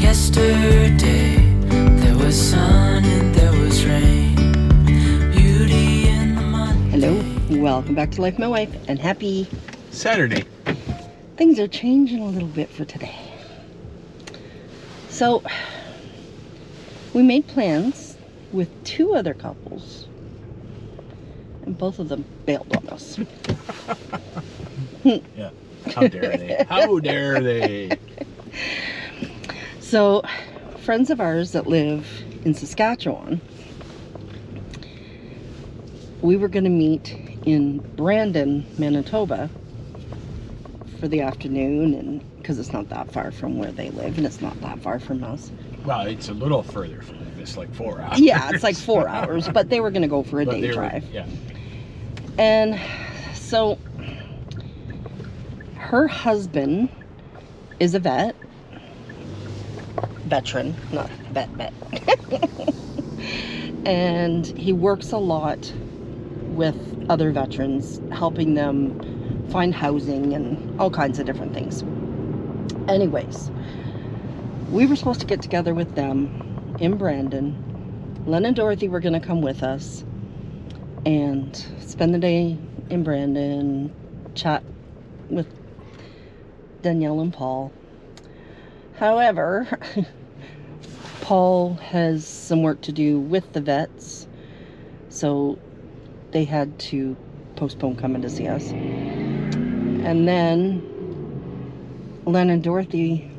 Yesterday there was sun and there was rain. Beauty in the Monday. Hello, welcome back to Life My Wife, and happy Saturday. things are changing a little bit for today. So, we made plans with two other couples, and both of them bailed on us. Yeah. How dare they? How dare they? So, friends of ours that live in Saskatchewan, we were going to meet in Brandon, Manitoba for the afternoon, and because it's not that far from where they live, and it's not that far from us. Well, it's a little further from them. It's like four hours. Yeah, it's like four hours, but they were going to go for a But day were- drive. yeah. And so her husband is a vet, veteran, not vet, vet. and he works a lot with other veterans, helping them find housing and all kinds of different things. Anyways, we were supposed to get together with them in Brandon. Len and Dorothy were going to come with us and spend the day in Brandon, chat with Danielle and Paul. However, Paul has some work to do with the vets, so they had to postpone coming to see us. And then Len and Dorothy,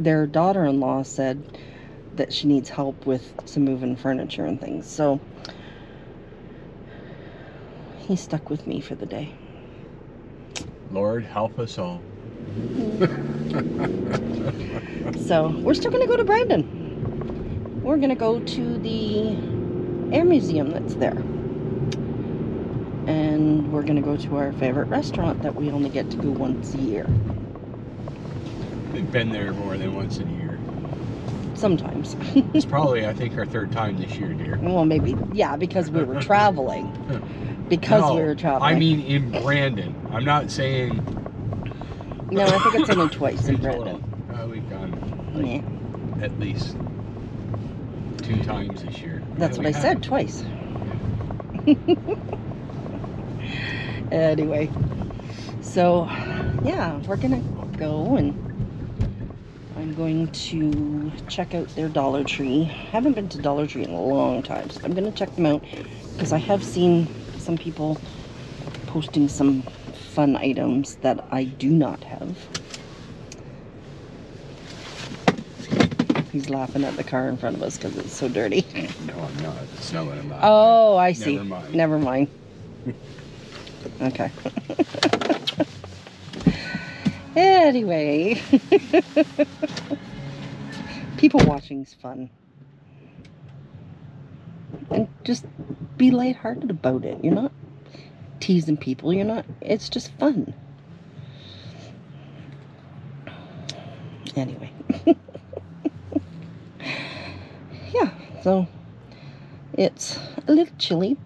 their daughter in law, said that she needs help with some moving furniture and things. So he stuck with me for the day. Lord, help us all. So we're still gonna go to Brandon. We're gonna go to the air museum that's there. And we're gonna go to our favorite restaurant that we only get to go once a year. We've been there more than once a year. Sometimes. It's probably, I think, our third time this year, dear. well, maybe, yeah, because we were traveling. Because we were traveling. I mean, in Brandon. I'm not saying. No, I think it's only twice in Brandon. Uh, we've gone Yeah, at least two times this year. that's Yeah, what I we said, twice. anyway, so yeah, we're gonna go and I'm going to check out their Dollar Tree. haven't been to Dollar Tree in a long time, so I'm gonna check them out because I have seen some people posting some fun items that I do not have. He's laughing at the car in front of us because it's so dirty. No, I'm not. It's not what I'm. Oh, I see. Never mind. Never mind. okay. anyway, people watching's fun. And just be lighthearted about it. You're not teasing people. You're not. It's just fun. Anyway. yeah, so it's a little chilly,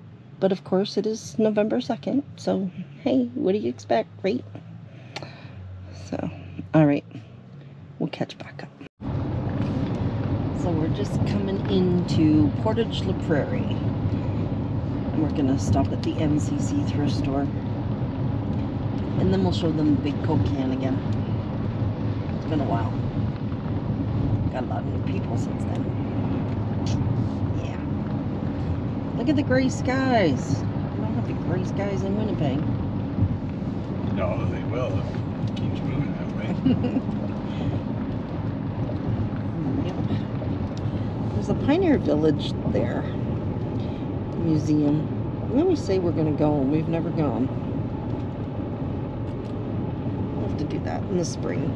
but of course it is November 2nd, so hey, what do you expect, right? So, alright, we'll catch back up. So we're just coming into Portage La Prairie. We're gonna stop at the MCC thrift store. And then we'll show them the big Coke can again. It's been a while. Got a lot of new people since then. Yeah. Look at the gray skies. We don't have the gray skies in Winnipeg. No, they will. It keeps moving that way. Yep. There's a Pioneer Village there. Museum. When we always say we're gonna go and we've never gone. We'll have to do that in the spring.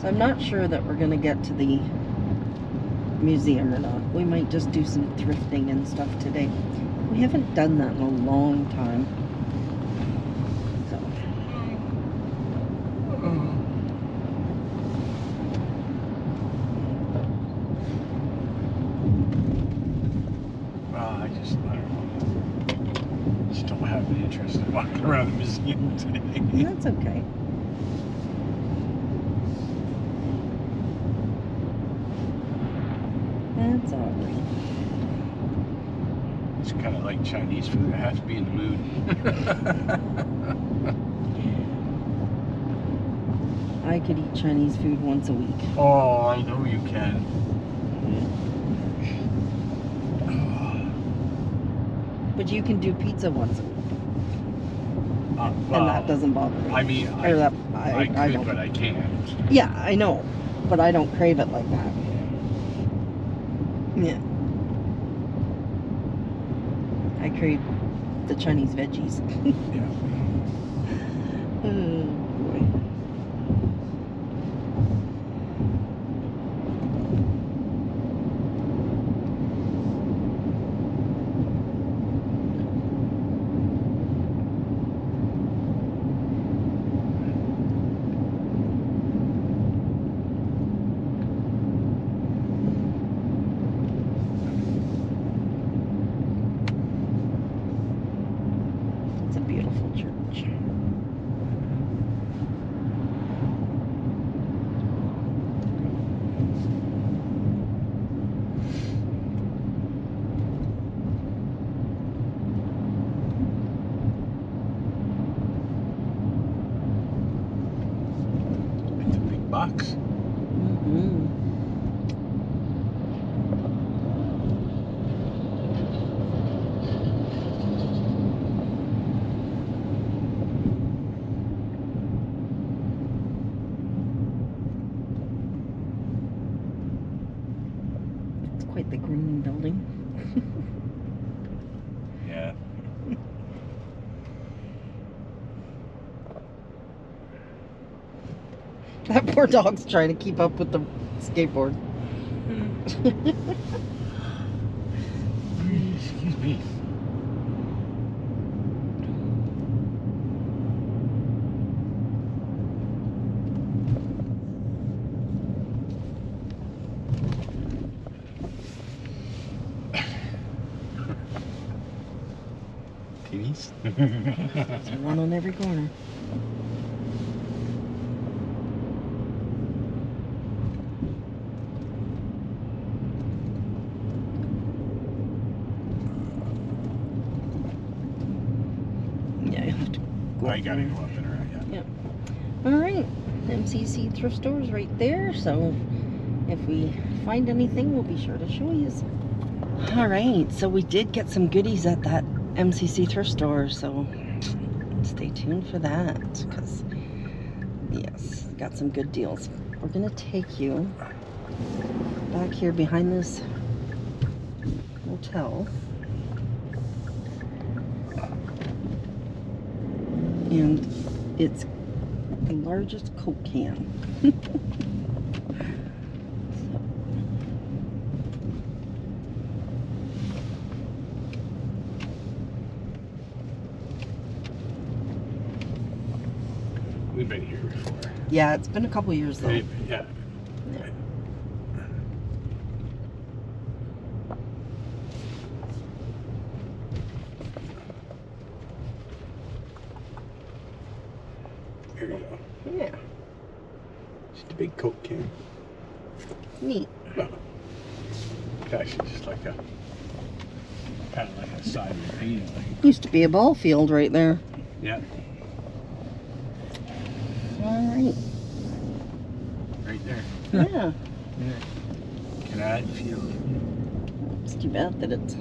So I'm not sure that we're gonna get to the museum or not. We might just do some thrifting and stuff today. We haven't done that in a long time. So. Well, I just, I don't know. Been interested in walking around the museum today. That's okay. That's all right. It's kind of like Chinese food. I have to be in the mood. I could eat Chinese food once a week. oh, I know you can. But you can do pizza once a week. Uh, and that doesn't bother me. I mean, I, or that, I, I, could, I, don't. but I can't. Yeah, I know. But I don't crave it like that. Yeah. I crave the Chinese veggies. Yeah. Oh, boy. It's a beautiful church. It's a big box. hmm It's quite the green building. Yeah. That poor dog's trying to keep up with the skateboard. Excuse me. Timmies? There's one on every corner. Yeah, you have to go I up gotta there. go up and around, yeah. All right, MCC thrift stores right there. So if we find anything, we'll be sure to show you. All right, so we did get some goodies at that MCC thrift store. So stay tuned for that because yes, got some good deals. We're gonna take you back here behind this hotel. And it's the largest Coke can. We've been here before. Yeah, it's been a couple years though. Yeah. Yeah. Here you go. Yeah, Just a big Coke can. neat. It's actually just like a kind of like a side of a painting thing. Used to be a ball field right there. Yeah, All right. right there. Yeah. Can I feel It's too bad that it's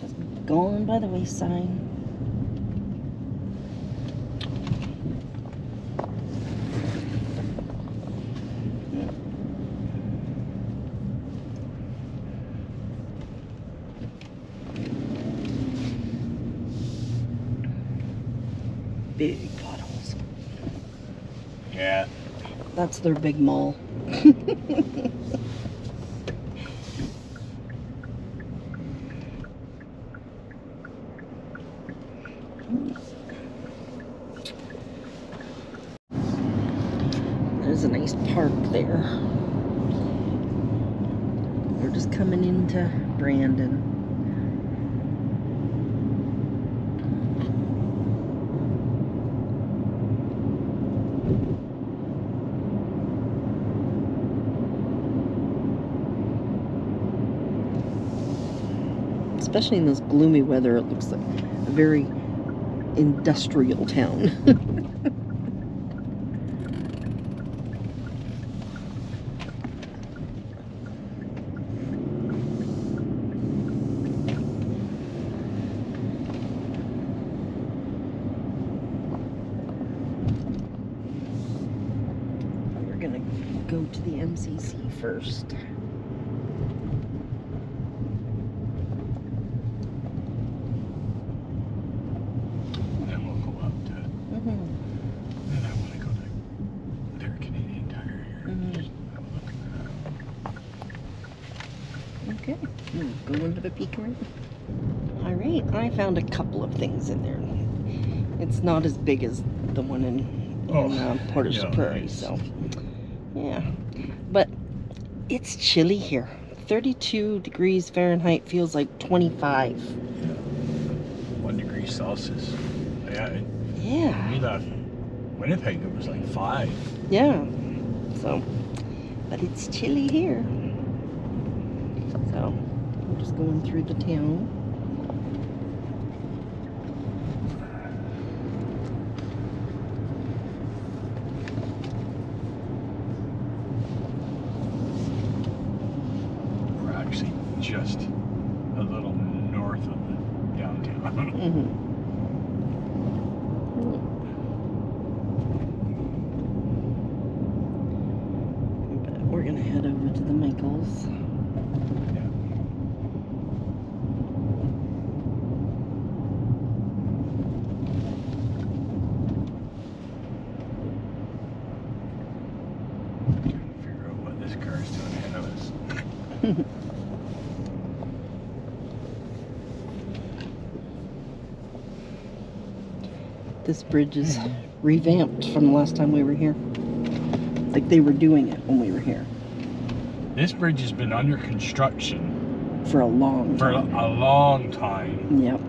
just gone by the wayside. Big potholes. Yeah. That's their big mall. There's a nice park there. We're just coming into Brandon. Especially in this gloomy weather, it looks like a very industrial town. We're gonna go to the MCC first. And then we'll go up to, Mm-hmm. then I want to go to their Canadian Tire here. Mhm. Just have a look. Okay, we'll go into the peak room. All right, I found a couple of things in there. It's not as big as the one in, in Oh, uh, Portage yeah, Prairie, nice. so yeah. But it's chilly here. 32 degrees Fahrenheit feels like 25. Yeah. One degree Celsius. Yeah, it, Yeah, we left Winnipeg, it was like five. yeah. So, but it's chilly here. So, I'm just going through the town. We're actually just a little north of the downtown. Mm-hmm. But we're gonna head over to the Michaels. Trying to figure out what this car's doing ahead of us. This bridge is revamped from the last time we were here. Like they were doing it when we were here This bridge has been under construction for a long for a, time. a long time. Yep.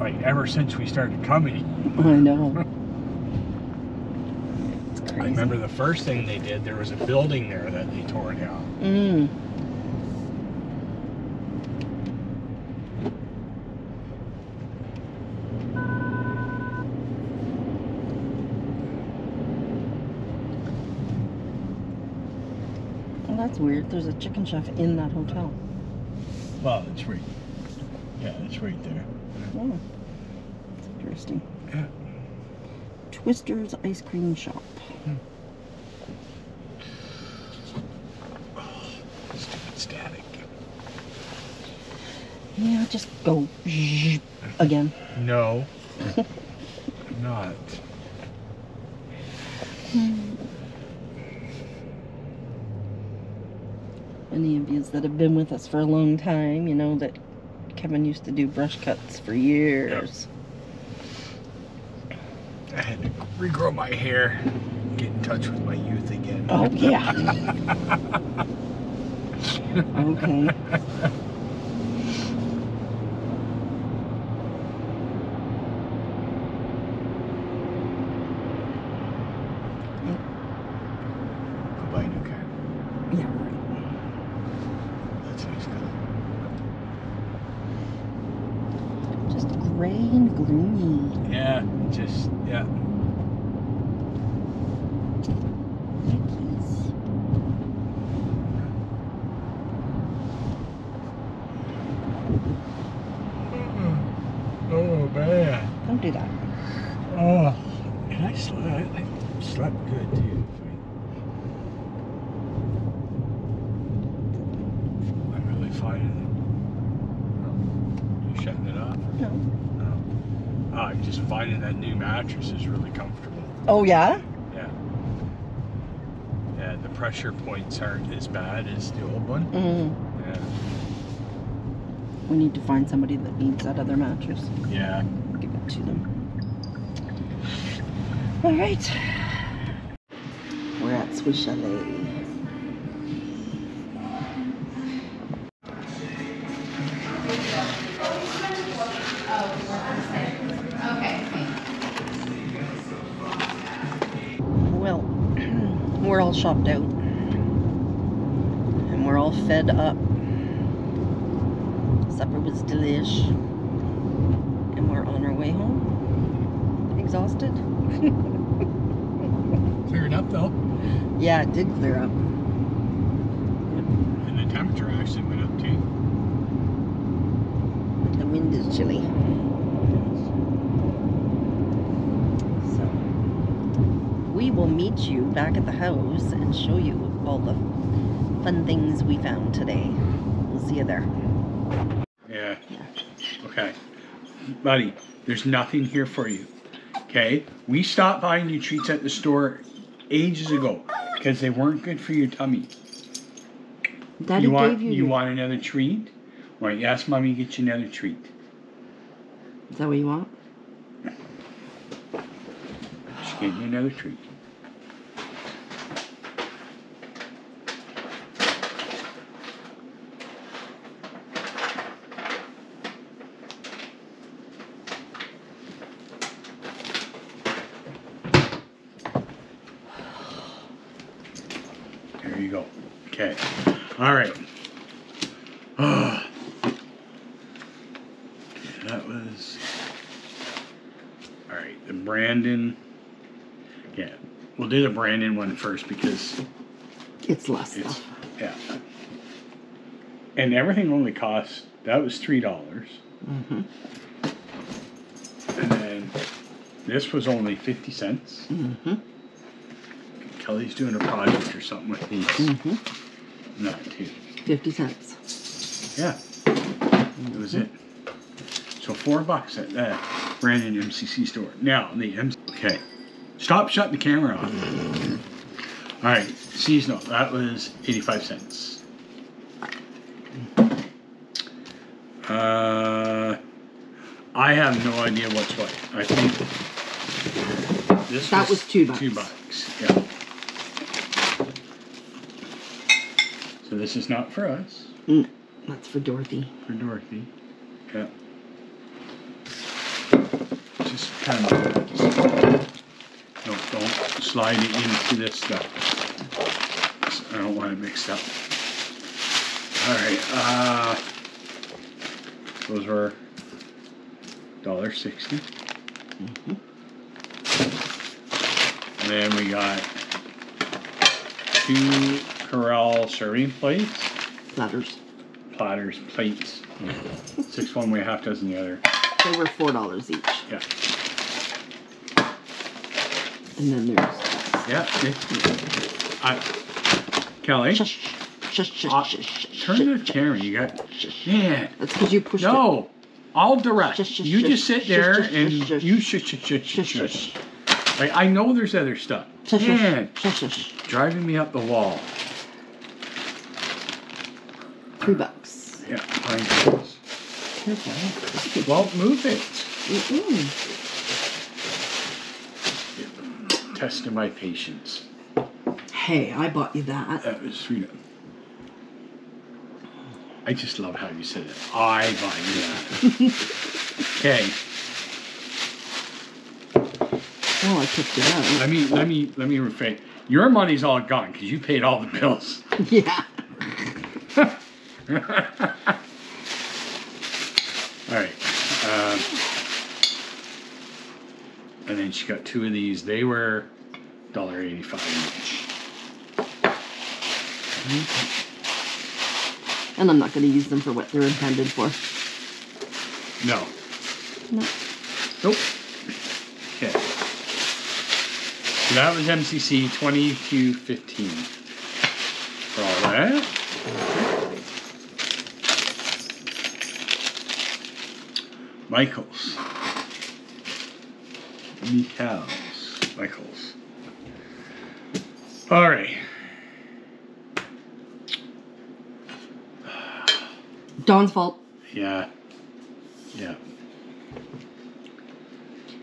Like ever since we started coming. I know. It's crazy. I remember the first thing they did, there was a building there that they tore down. Mm. Weird. There's a chicken chef in that hotel. Well, it's right. Yeah, it's right there. Oh, that's interesting. Yeah. Twister's Ice Cream Shop. Stupid static. Yeah, just go again. No. not. Any that have been with us for a long time, you know that Kevin used to do brush cuts for years. I had to regrow my hair, get in touch with my youth again. Oh yeah. okay. Go buy a new car. Yeah, right. That's nice color. Just gray and gloomy. Yeah, just yeah. Yankees. Oh man. Don't do that. Oh, and I slept. I, slept good too. I'm really finding it. You shutting it off? No. No. Oh, I'm just finding that new mattress is really comfortable. Oh yeah. Yeah. Yeah, the pressure points aren't as bad as the old one. Mm. Yeah. We need to find somebody that needs that other mattress. Yeah. To them. All right. We're at Swiss Chalet. Well, we're all shopped out. And we're all fed up. Supper was delish. And we're on our way home. Exhausted? Cleared up though, Yeah, it did clear up. and the temperature actually went up too. The wind is chilly. So we will meet you back at the house and show you all the fun things we found today. We'll see you there. Yeah. Yeah. Okay. Buddy, there's nothing here for you. Okay? We stopped buying you treats at the store ages ago because they weren't good for your tummy. Daddy you want gave you. you your- want another treat? Why don't you ask mommy to get you another treat? Is that what you want? She gave you another treat. There you go. Okay. All right. Ah. that was. All right, the Brandon. Yeah, we'll do the Brandon one first because It's less it's stuff. yeah. And everything only cost that was three dollars, Mm-hmm. and then this was only fifty cents. Mm-hmm. Kelly's doing a project or something with these. Mm-hmm. Not too. Fifty cents. Yeah, that was it. So four bucks at that Brandon MCC store. Now the M. Okay, stop shutting the camera off. All right, seasonal. That was eighty-five cents. Uh, I have no idea what's what. I think this That was two bucks. Two bucks. Yeah. So this is not for us. That's for Dorothy. For Dorothy. Yeah. Just kind of. Slide it into this stuff. I don't want it mixed up. Alright, uh. Those were dollar sixty. And then we got two Corelle serving plates Platters. platters, plates. Six one way, half dozen the other. They were four dollars each. Yeah. And then there's Yeah. it- I, Kelly, shush, shush, shush, uh, turn the camera. You got, man. That's because you pushed it. No, I'll direct. You just sit there and you shush, shush, shush, Shush, Like I know there's other stuff. Man, driving me up the wall. Three bucks. Yeah, fine. Careful. Well, move it. Mm-mm. Testing my patience. Hey, I bought you that. Uh, that was. I just love how you said it. I buy you that. okay, Oh, I picked it out. let me let me let me rephrase. Your money's all gone because you paid all the bills. yeah. All right. Um, and she got two of these. They were $1.85 each. And I'm not going to use them for what they're intended for. No. No. Nope. Okay. So that was MCC 2215. For all that. Michaels. Michaels. Michaels. All right. Dawn's fault. Yeah. Yeah.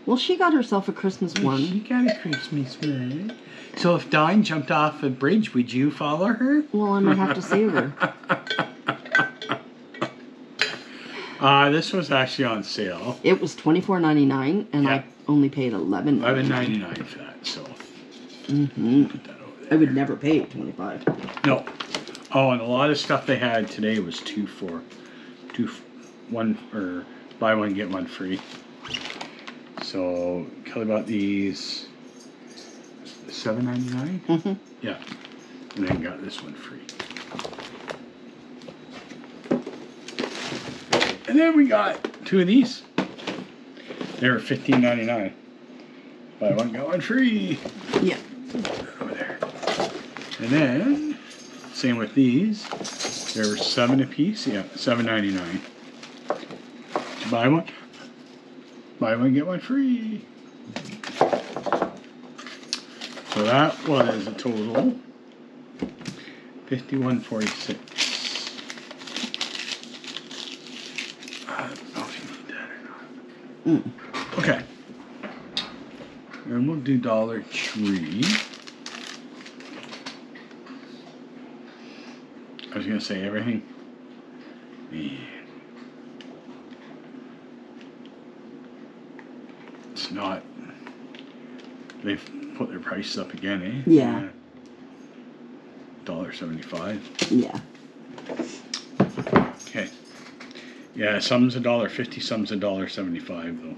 Well, she got herself a Christmas one. She got a Christmas one. So if Dawn jumped off a bridge, would you follow her? Well, I might have to save her. Uh, this was actually on sale. It was twenty four ninety nine, and Yeah. I only paid eleven. Eleven ninety nine for that. So Mm-hmm. put that over I would never pay twenty five. No. Oh, and a lot of stuff they had today was two for two, one or buy one get one free. So Kelly bought these seven ninety nine. Mm-hmm. Yeah, and then got this one free. And then we got two of these. They were fifteen ninety nine. Buy one get one free Yeah. over there. And then, same with these. There were seven a piece. Yeah, seven ninety nine. Buy one, buy one get one free. So that was a total fifty one forty six. I don't know if you need that or not. Mm. Okay. And we'll do Dollar Tree. I was gonna say everything. Man. It's not. They've put their prices up again, eh? Yeah. Dollar seventy-five. Yeah. Okay. Yeah, some's a dollar fifty, some's a dollar seventy-five though.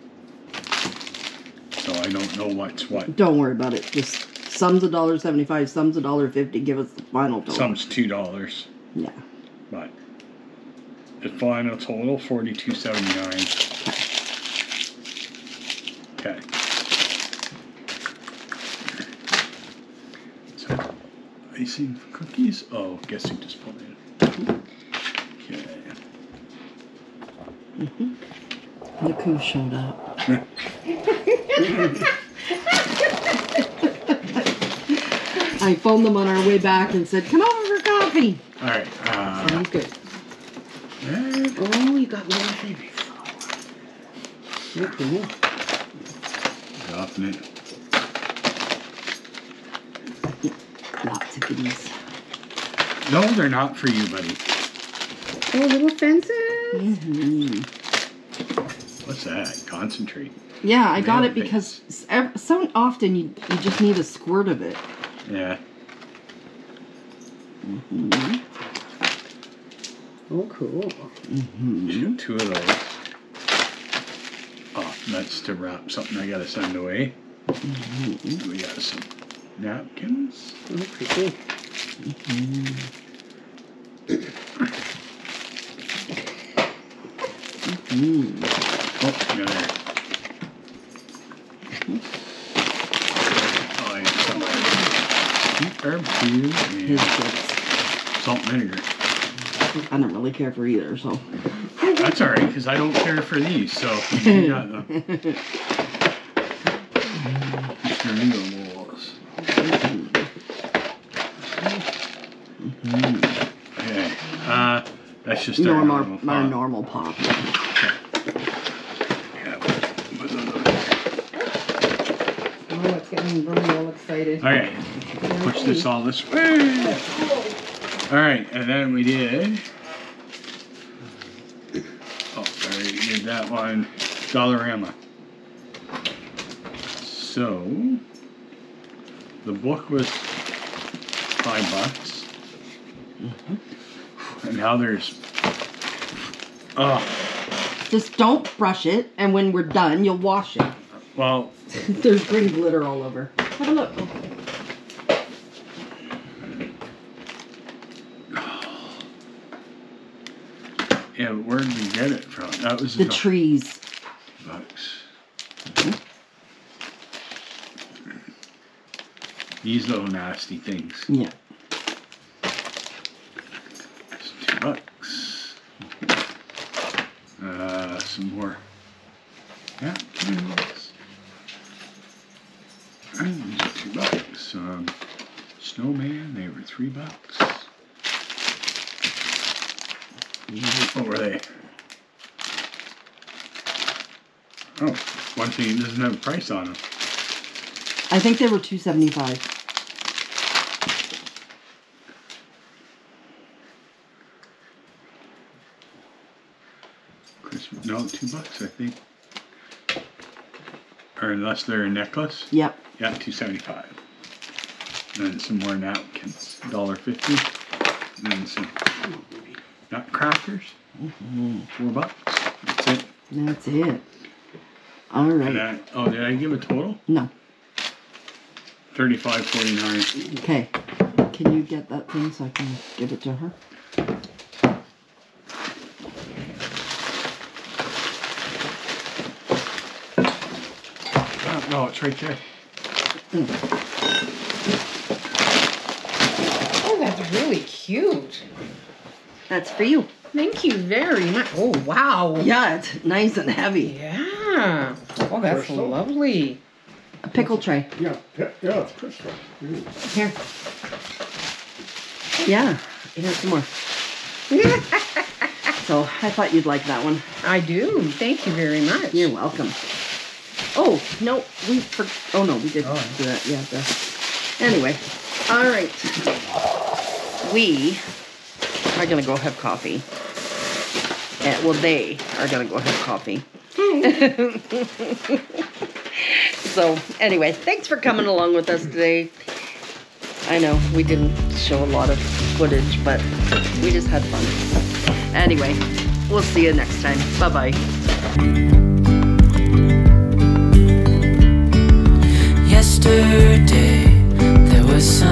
Don't know what's what. Don't worry about it. Just some's a dollar seventy-five, some's a dollar fifty. Give us the final total. Some's two dollars, Yeah. but the final total forty-two seventy-nine. Okay. So, icing for cookies. Oh, guess who just pulled in? Mm-hmm. Okay. Look who showed up. I phoned them on our way back and said, "Come over for coffee." All right. Uh, Sounds good. Oh, you got more things. Okay. dropping it. Lots of goodies. No, they're not for you, buddy. Oh, little fences. hmm What's that? Concentrate. Yeah, I got it because s- so often you you just need a squirt of it. Yeah. Mm-hmm. Oh, cool. Mm-hmm. You got two of those. Oh, that's to wrap something I gotta send away. Mm-hmm. We got some napkins. Oh, pretty. Oh, another. Oh, I got some. Beef His chips. salt and vinegar. I don't really care for either, so. That's alright, because I don't care for these, so you got them. Mr. Noodles. Okay, uh, that's just our Normal, normal our normal pop. Yeah, put those over there. Oh, it's getting really all excited. Alright, push this all this way. Alright, and then we did. Oh, sorry, we did that one. Dollarama. So, the book was five bucks. Mm-hmm. And now there's. Oh, Just don't brush it, and when we're done, you'll wash it. well, There's green glitter all over. Have a look. yeah, where did we get it from? That was The trees. bucks. These little nasty things. Yeah. It's two bucks. Uh, some more. Yeah, candles. And these are two bucks. Um, snowman, they were three bucks. What were they? Oh, one thing doesn't have a price on them. I think they were two seventy five. Christmas, no, two bucks, I think. Or unless they're a necklace. Yep. Yeah, two seventy five. And then some more napkins, dollar fifty. and then some nutcrackers. Four bucks. That's it. That's it. All And right. that, oh, did I give a total? No. Thirty-five forty-nine. Okay. Can you get that thing so I can give it to her? Oh, no, it's right there. Oh, that's really cute. That's for you. Thank you very much. Oh, wow. Yeah, it's nice and heavy. Yeah. Oh, that's Crystal? lovely. A pickle tray. Yeah, yeah, yeah, it's crystal. Here. Yeah. Here's some more. So I thought you'd like that one. I do. Thank you very much. You're welcome. Oh no, we for. Oh no, we did Oh. do that. Yeah. The, anyway, all right. We are gonna go have coffee. Uh, well, they are gonna go have coffee so, anyway, thanks for coming along with us today. I know we didn't show a lot of footage, but we just had fun. Anyway, we'll see you next time. Bye bye. Yesterday, there was.